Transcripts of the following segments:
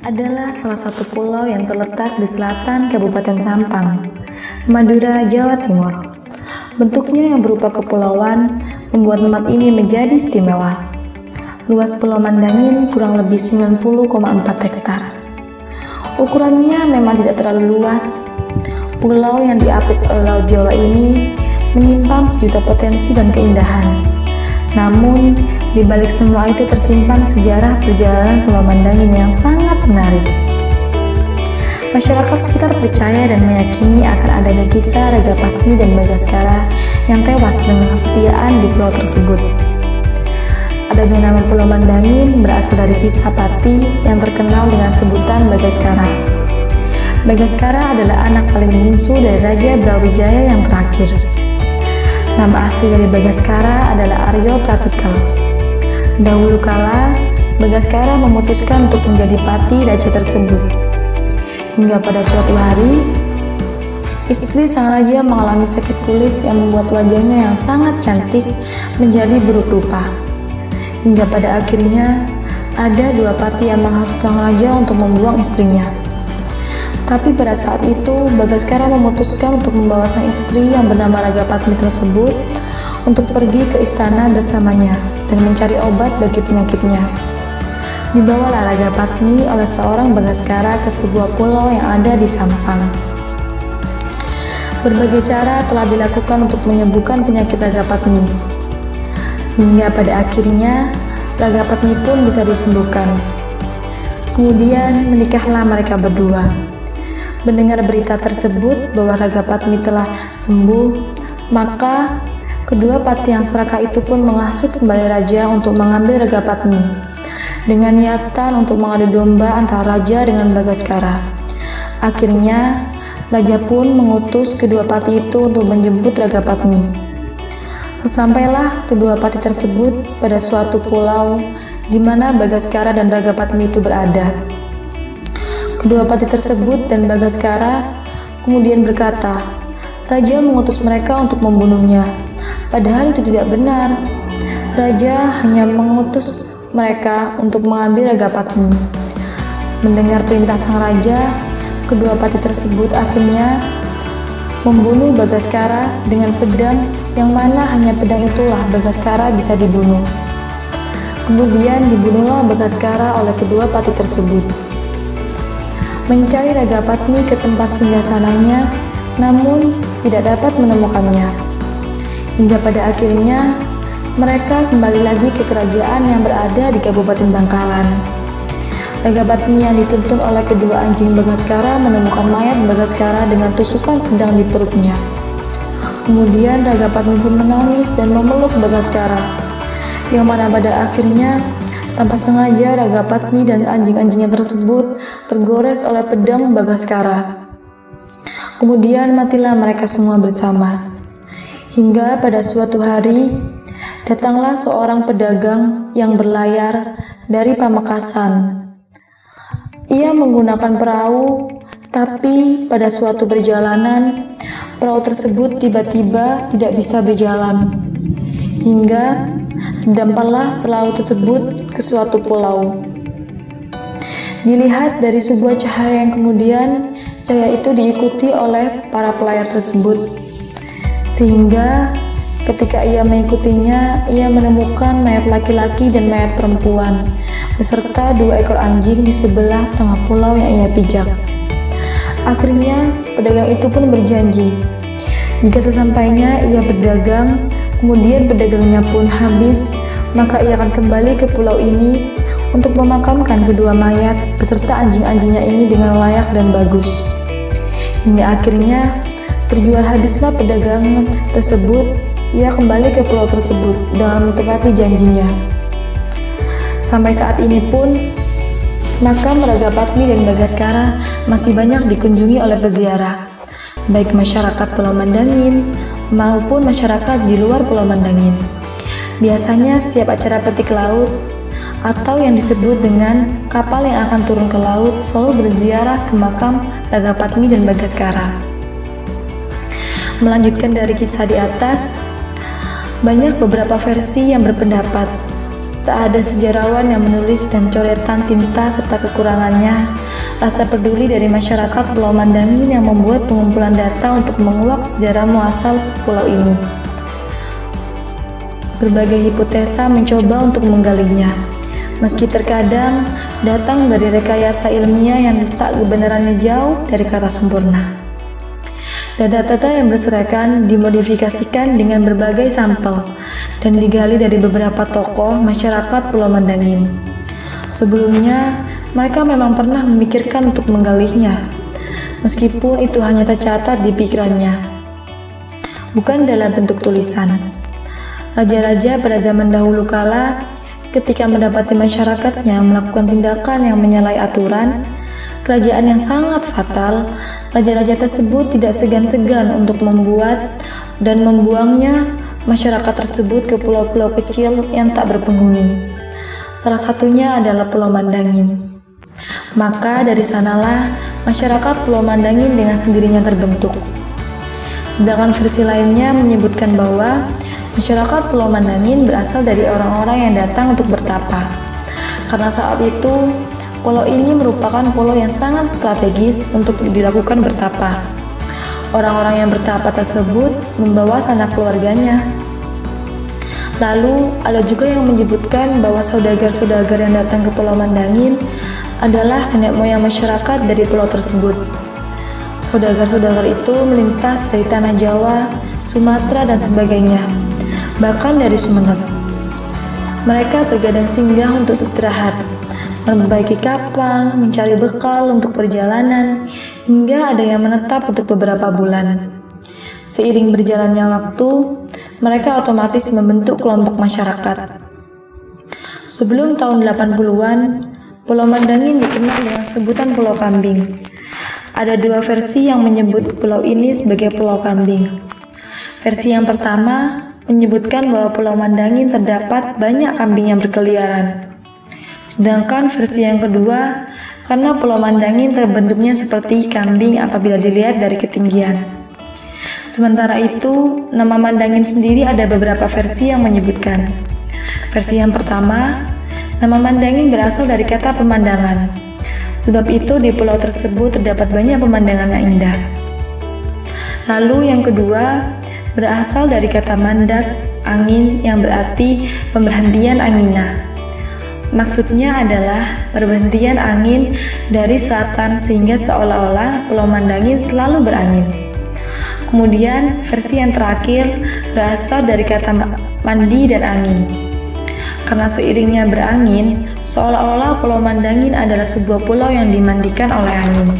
adalah salah satu pulau yang terletak di selatan Kabupaten Sampang, Madura, Jawa Timur. Bentuknya yang berupa kepulauan membuat tempat ini menjadi istimewa. Luas Pulau Mandangin kurang lebih 90,4 hektar. Ukurannya memang tidak terlalu luas. Pulau yang diapit oleh Laut Jawa ini menyimpan sejuta potensi dan keindahan. Namun, di balik semua itu tersimpan sejarah perjalanan Pulau Mandangin yang sangat menarik. Masyarakat sekitar percaya dan meyakini akan adanya kisah Raga Patmi dan Bagaskara yang tewas dengan kesetiaan di pulau tersebut. Adanya nama Pulau Mandangin berasal dari kisah Pati yang terkenal dengan sebutan Bagaskara. Bagaskara adalah anak paling bungsu dari Raja Brawijaya yang terakhir. Nama asli dari Bagaskara adalah Aryo Pratikal. Dahulu kala, Bagaskara memutuskan untuk menjadi pati raja tersebut. Hingga pada suatu hari, istri sang raja mengalami sakit kulit yang membuat wajahnya yang sangat cantik menjadi buruk rupa. Hingga pada akhirnya, ada dua pati yang menghasut sang raja untuk membuang istrinya. Tapi pada saat itu, Bagaskara memutuskan untuk membawa sang istri yang bernama Raga Patmi tersebut untuk pergi ke istana bersamanya dan mencari obat bagi penyakitnya. Dibawalah Raga Patmi oleh seorang Bagaskara ke sebuah pulau yang ada di Sampang. Berbagai cara telah dilakukan untuk menyembuhkan penyakit Raga Patmi. Hingga pada akhirnya, Raga Patmi pun bisa disembuhkan. Kemudian menikahlah mereka berdua. Mendengar berita tersebut bahwa Raga Patmi telah sembuh, maka kedua pati yang serakah itu pun menghasut kembali raja untuk mengambil Raga Patmi dengan niatan untuk mengadu domba antara raja dengan Bagaskara. Akhirnya, raja pun mengutus kedua pati itu untuk menjemput Raga Patmi. Sesampailah kedua pati tersebut pada suatu pulau di mana Bagaskara dan Raga Patmi itu berada. Kedua pati tersebut dan Bagaskara kemudian berkata, Raja mengutus mereka untuk membunuhnya. Padahal itu tidak benar. Raja hanya mengutus mereka untuk mengambil Raga Patmi. Mendengar perintah sang raja, kedua pati tersebut akhirnya membunuh Bagaskara dengan pedang yang mana hanya pedang itulah Bagaskara bisa dibunuh. Kemudian dibunuhlah Bagaskara oleh kedua pati tersebut mencari Raga Patmi ke tempat singgasananya, namun tidak dapat menemukannya. Hingga pada akhirnya, mereka kembali lagi ke kerajaan yang berada di Kabupaten Bangkalan. Raga Patmi yang dituntun oleh kedua anjing Bagaskara menemukan mayat Bagaskara dengan tusukan pedang di perutnya. Kemudian Raga Patmi pun menangis dan memeluk Bagaskara, yang mana pada akhirnya tanpa sengaja Raga Patmi dan anjing-anjingnya tersebut tergores oleh pedang Bagaskara. Kemudian matilah mereka semua bersama. Hingga pada suatu hari, datanglah seorang pedagang yang berlayar dari Pamekasan. Ia menggunakan perahu, tapi pada suatu perjalanan, perahu tersebut tiba-tiba tidak bisa berjalan. Hingga Dampaklah perahu tersebut ke suatu pulau. Dilihat dari sebuah cahaya yang kemudian cahaya itu diikuti oleh para pelayar tersebut. Sehingga ketika ia mengikutinya, ia menemukan mayat laki-laki dan mayat perempuan beserta dua ekor anjing di sebelah tengah pulau yang ia pijak. Akhirnya, pedagang itu pun berjanji, jika sesampainya ia berdagang, Kemudian pedagangnya pun habis, maka ia akan kembali ke pulau ini untuk memakamkan kedua mayat beserta anjing-anjingnya ini dengan layak dan bagus. Hingga akhirnya terjual habislah pedagang tersebut, ia kembali ke pulau tersebut dengan menepati janjinya. Sampai saat ini pun, makam Raga Patmi dan Bagaskara masih banyak dikunjungi oleh peziarah, baik masyarakat Pulau Mandangin, maupun masyarakat di luar Pulau Mandangin. Biasanya setiap acara petik laut atau yang disebut dengan kapal yang akan turun ke laut selalu berziarah ke makam Raga Patmi dan Bagaskara. Melanjutkan dari kisah di atas, banyak beberapa versi yang berpendapat Tak ada sejarawan yang menulis dan coretan tinta serta kekurangannya. Rasa peduli dari masyarakat Pulau Mandangin yang membuat pengumpulan data untuk menguak sejarah muasal pulau ini. Berbagai hipotesa mencoba untuk menggalinya. Meski terkadang datang dari rekayasa ilmiah yang letak kebenarannya jauh dari kata sempurna. Data-data yang berserakan dimodifikasikan dengan berbagai sampel dan digali dari beberapa tokoh masyarakat Pulau Mandangin. Sebelumnya, mereka memang pernah memikirkan untuk menggalinya, meskipun itu hanya tercatat di pikirannya, bukan dalam bentuk tulisan. Raja-raja pada zaman dahulu kala, ketika mendapati masyarakatnya melakukan tindakan yang menyalahi aturan, kerajaan yang sangat fatal raja-raja tersebut tidak segan-segan untuk membuat dan membuangnya masyarakat tersebut ke pulau-pulau kecil yang tak berpenghuni. Salah satunya adalah Pulau Mandangin. Maka dari sanalah masyarakat Pulau Mandangin dengan sendirinya terbentuk. Sedangkan versi lainnya menyebutkan bahwa masyarakat Pulau Mandangin berasal dari orang-orang yang datang untuk bertapa. Karena saat itu Pulau ini merupakan pulau yang sangat strategis untuk dilakukan bertapa. Orang-orang yang bertapa tersebut membawa sanak keluarganya. Lalu, ada juga yang menyebutkan bahwa saudagar-saudagar yang datang ke Pulau Mandangin adalah nenek moyang masyarakat dari pulau tersebut. Saudagar-saudagar itu melintas dari tanah Jawa, Sumatera, dan sebagainya, bahkan dari Sumeneb. Mereka terkadang singgah untuk istirahat, memperbaiki kapal, mencari bekal untuk perjalanan, hingga ada yang menetap untuk beberapa bulan. Seiring berjalannya waktu, mereka otomatis membentuk kelompok masyarakat. Sebelum tahun 80-an, Pulau Mandangin dikenal dengan sebutan Pulau Kambing. Ada dua versi yang menyebut pulau ini sebagai Pulau Kambing. Versi yang pertama menyebutkan bahwa Pulau Mandangin terdapat banyak kambing yang berkeliaran. Sedangkan versi yang kedua, karena Pulau Mandangin terbentuknya seperti kambing apabila dilihat dari ketinggian. Sementara itu, nama Mandangin sendiri ada beberapa versi yang menyebutkan. Versi yang pertama, nama Mandangin berasal dari kata pemandangan. Sebab itu di pulau tersebut terdapat banyak pemandangan yang indah. Lalu yang kedua, berasal dari kata mandak, angin yang berarti pemberhentian angina. Maksudnya adalah perberhentian angin dari selatan sehingga seolah-olah Pulau Mandangin selalu berangin. Kemudian versi yang terakhir berasal dari kata mandi dan angin. Karena seiringnya berangin, seolah-olah Pulau Mandangin adalah sebuah pulau yang dimandikan oleh angin.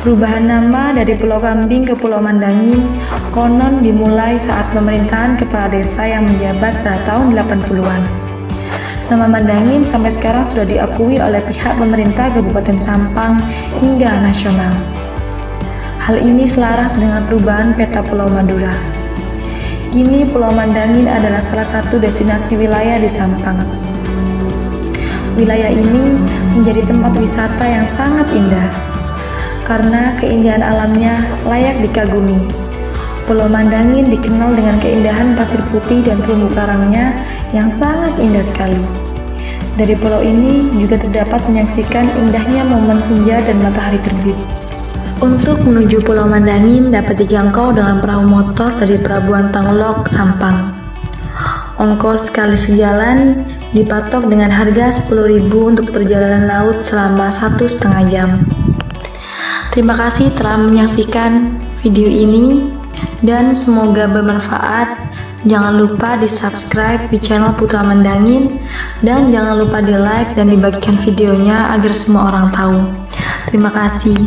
Perubahan nama dari Pulau Kambing ke Pulau Mandangin konon dimulai saat pemerintahan kepala desa yang menjabat pada tahun 80-an. Nama Mandangin sampai sekarang sudah diakui oleh pihak pemerintah Kabupaten Sampang hingga nasional. Hal ini selaras dengan perubahan peta Pulau Madura. Kini Pulau Mandangin adalah salah satu destinasi wilayah di Sampang. Wilayah ini menjadi tempat wisata yang sangat indah karena keindahan alamnya layak dikagumi. Pulau Mandangin dikenal dengan keindahan pasir putih dan terumbu karangnya yang sangat indah sekali. Dari pulau ini juga terdapat menyaksikan indahnya momen senja dan matahari terbit. Untuk menuju Pulau Mandangin dapat dijangkau dengan perahu motor dari Pelabuhan Tanglok, Sampang. Ongkos sekali sejalan dipatok dengan harga 10.000 untuk perjalanan laut selama satu setengah jam. Terima kasih telah menyaksikan video ini dan semoga bermanfaat Jangan lupa di subscribe di channel Putra Mendangin dan jangan lupa di like dan dibagikan videonya agar semua orang tahu. Terima kasih.